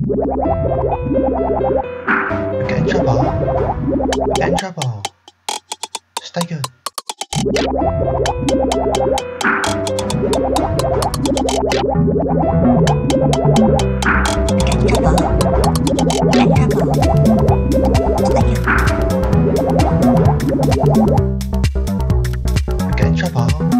Get in trouble. Get in trouble. Stay good. Get in trouble. Get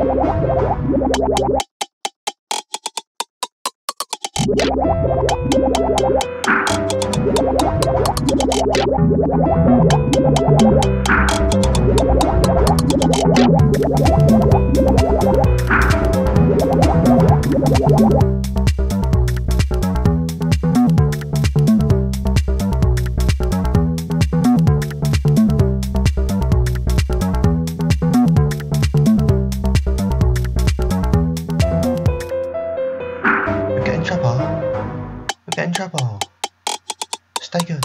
Stay good. Get in trouble. Stay good.